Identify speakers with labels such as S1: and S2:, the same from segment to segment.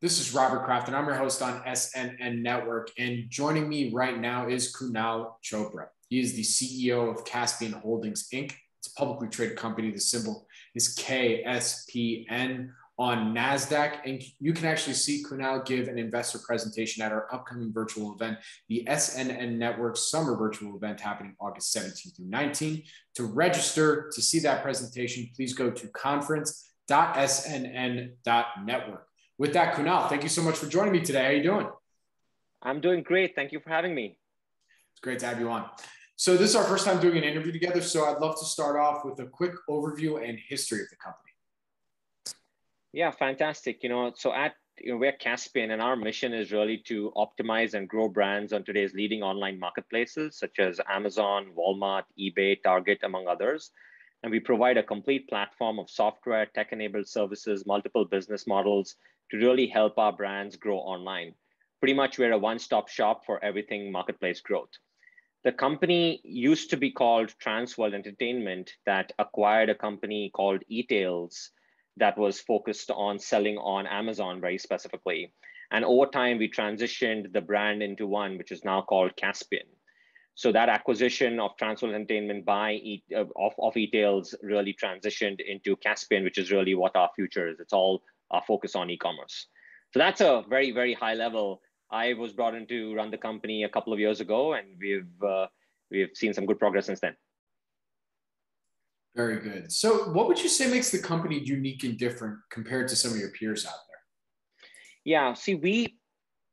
S1: This is Robert Kraft, and I'm your host on SNN Network. And joining me right now is Kunal Chopra. He is the CEO of Kaspien Holdings Inc. It's a publicly traded company. The symbol is KSPN on NASDAQ. And you can actually see Kunal give an investor presentation at our upcoming virtual event, the SNN Network Summer Virtual Event happening August 17 through 19. To register to see that presentation, please go to conference.snn.network. With that, Kunal, thank you so much for joining me today. How are you doing?
S2: I'm doing great. Thank you for having me.
S1: It's great to have you on. So this is our first time doing an interview together. So I'd love to start off with a quick overview and history of the company.
S2: Yeah, fantastic. You know, so at you know, we're Kaspien, and our mission is really to optimize and grow brands on today's leading online marketplaces, such as Amazon, Walmart, eBay, Target, among others. And we provide a complete platform of software, tech-enabled services, multiple business models, to really help our brands grow online. Pretty much we're a one-stop shop for everything marketplace growth. The company used to be called Trans World Entertainment that acquired a company called etailz that was focused on selling on Amazon very specifically. And over time, we transitioned the brand into one, which is now called Kaspien. So that acquisition of Trans World Entertainment by e, of, of etailz really transitioned into Kaspien, which is really what our future is. It's all uh, focus on e-commerce. So that's a very, very high level. I was brought in to run the company a couple of years ago, and we've uh, we've seen some good progress since then.
S1: Very good. So, what would you say makes the company unique and different compared to some of your peers out there?
S2: Yeah, see, we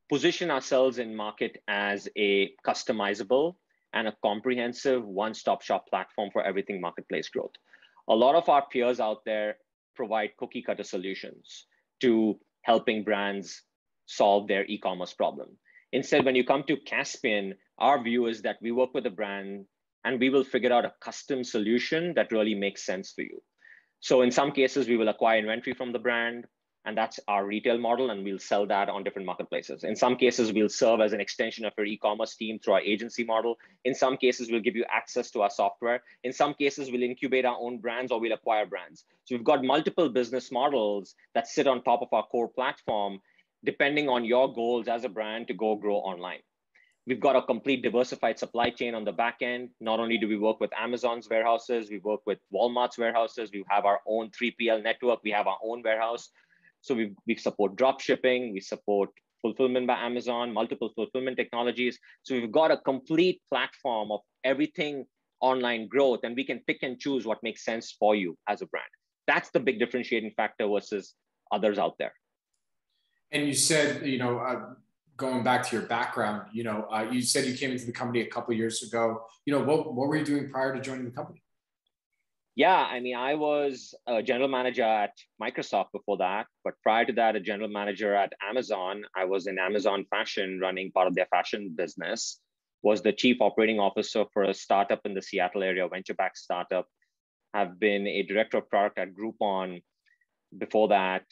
S2: position ourselves in market as a customizable and a comprehensive one-stop shop platform for everything marketplace growth. A lot of our peers out there provide cookie cutter solutions to helping brands solve their e-commerce problem. Instead, when you come to Kaspien, our view is that we work with a brand and we will figure out a custom solution that really makes sense for you. So in some cases, we will acquire inventory from the brand and that's our retail model and we'll sell that on different marketplaces in some cases we'll serve as an extension of our e-commerce team through our agency model in some cases we'll give you access to our software in some cases we'll incubate our own brands or we'll acquire brands so we've got multiple business models that sit on top of our core platform depending on your goals as a brand to go grow online We've got a complete diversified supply chain on the back end. Not only do we work with Amazon's warehouses, we work with Walmart's warehouses. We have our own 3PL network. We have our own warehouse. So we, we support drop shipping, we support fulfillment by Amazon, multiple fulfillment technologies. So we've got a complete platform of everything online growth, and we can pick and choose what makes sense for you as a brand. That's the big differentiating factor versus others out there.
S1: And you said, you know, uh, going back to your background, you know, uh, you said you came into the company a couple years ago. You know, what, what were you doing prior to joining the company?
S2: Yeah, I mean, I was a general manager at Microsoft before that, but prior to that, a general manager at Amazon. I was in Amazon Fashion, running part of their fashion business. Was the chief operating officer for a startup in the Seattle area, venture-backed startup. Have been a director of product at Groupon. Before that,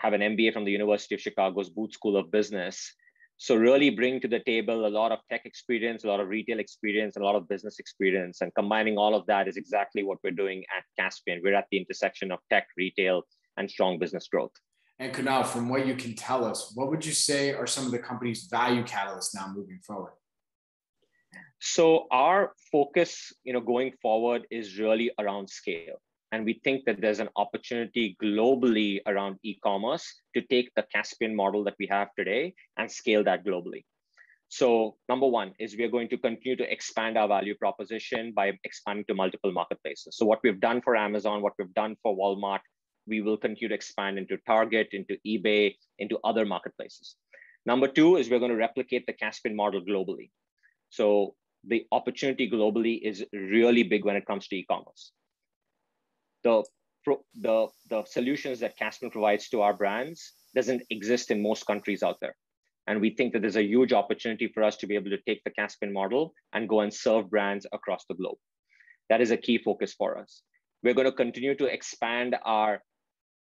S2: have an MBA from the University of Chicago's Booth School of Business so really bring to the table a lot of tech experience, a lot of retail experience, and a lot of business experience. And combining all of that is exactly what we're doing at Kaspien. We're at the intersection of tech, retail, and strong business growth.
S1: And Kunal, from what you can tell us, what would you say are some of the company's value catalysts now moving forward?
S2: So our focus, you know, going forward is really around scale. And we think that there's an opportunity globally around e-commerce to take the Kaspien model that we have today and scale that globally. So number one is we are going to continue to expand our value proposition by expanding to multiple marketplaces. So what we've done for Amazon, what we've done for Walmart, we will continue to expand into Target, into eBay, into other marketplaces. Number two is we're going to replicate the Kaspien model globally. So the opportunity globally is really big when it comes to e-commerce the, the, the solutions that Kaspien provides to our brands doesn't exist in most countries out there. And we think that there's a huge opportunity for us to be able to take the Kaspien model and go and serve brands across the globe. That is a key focus for us. We're going to continue to expand our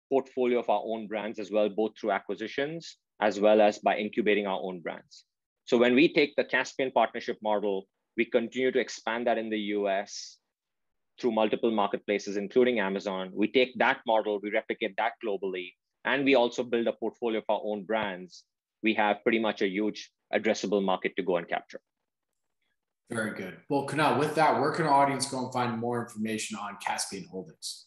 S2: portfolio of our own brands as well, both through acquisitions as well as by incubating our own brands. So when we take the Kaspien partnership model, we continue to expand that in the US through multiple marketplaces, including Amazon. We take that model, we replicate that globally, and we also build a portfolio of our own brands, we have pretty much a huge addressable market to go and capture.
S1: Very good. Well, Kunal, with that, where can our audience go and find more information on Kaspien Holdings?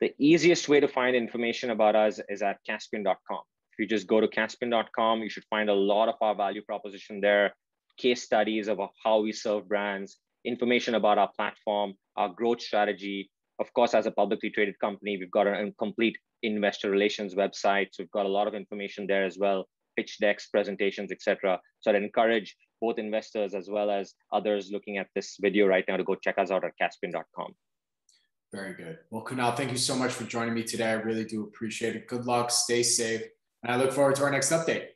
S2: The easiest way to find information about us is at kaspien.com. If you just go to kaspien.com, you should find a lot of our value proposition there, case studies about how we serve brands, information about our platform, our growth strategy. Of course, as a publicly traded company, we've got a complete investor relations website. So we've got a lot of information there as well, pitch decks, presentations, etc. So I'd encourage both investors as well as others looking at this video right now to go check us out at kaspien.com.
S1: Very good. Well, Kunal, thank you so much for joining me today. I really do appreciate it. Good luck, stay safe, and I look forward to our next update.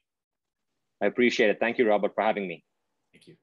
S2: I appreciate it. Thank you, Robert, for having me.
S1: Thank you.